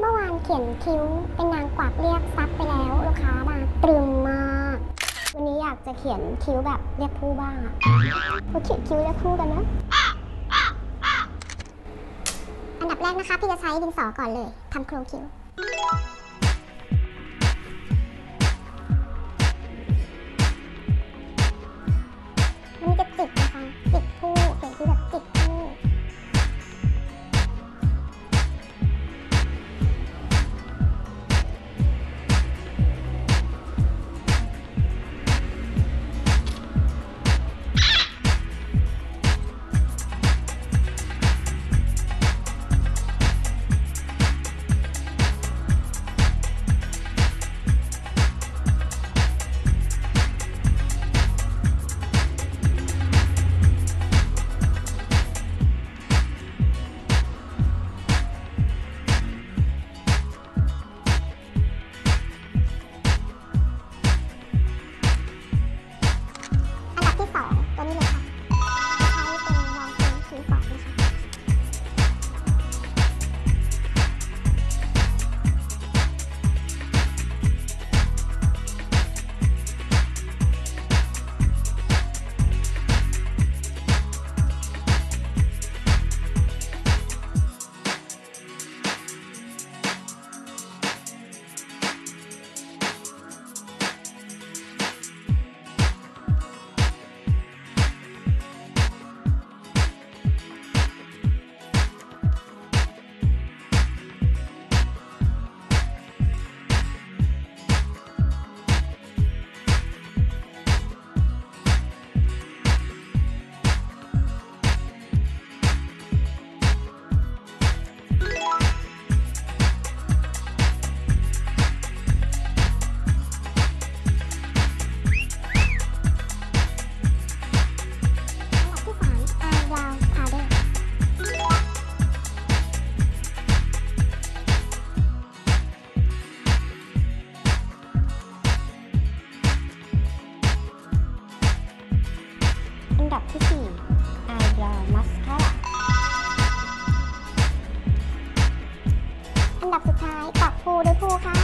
เมื่อวานเขียนคิ้วเป็นนางกวักเรียกซับไปแล้วลูกค้ามาตรึงมาก วันนี้อยากจะเขียนคิ้วแบบเรียกผู้บ้างอะมาเขียนคิ้วเรียกผู้กันนะอันดับแรกนะคะพี่จะใช้ดินสอก่อนเลยทำโครงคิ้ว อัน